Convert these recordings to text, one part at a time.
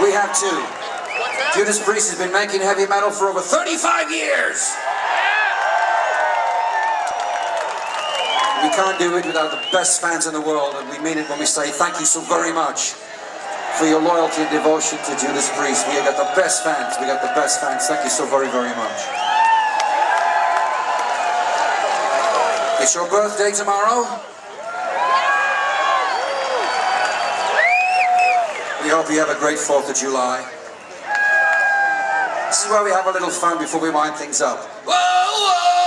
We have two. Judas Priest has been making heavy metal for over 35 years! We can't do it without the best fans in the world, and we mean it when we say thank you so very much for your loyalty and devotion to Judas Priest. We got the best fans. We got the best fans. Thank you so very, very much. It's your birthday tomorrow. We hope you have a great 4th of July. This is where we have a little fun before we wind things up. Whoa, whoa!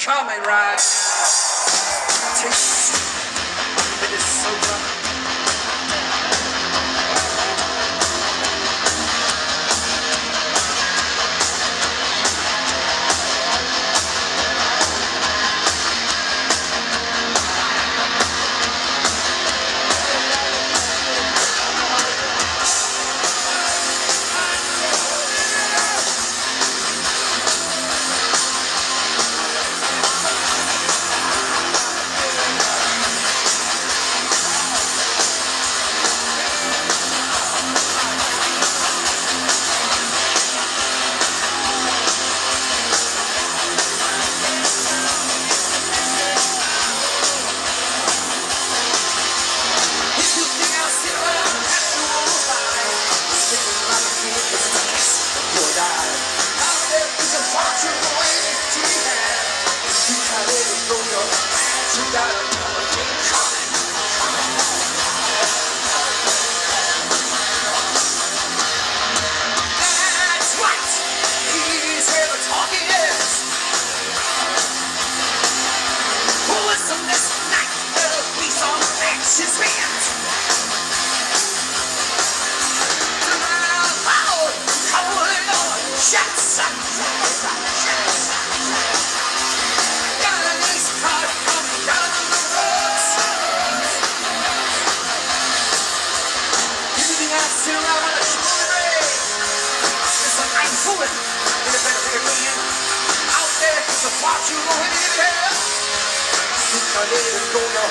shall right. 다 money is gonna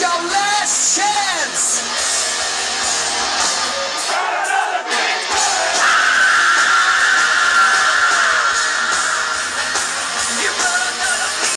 your love.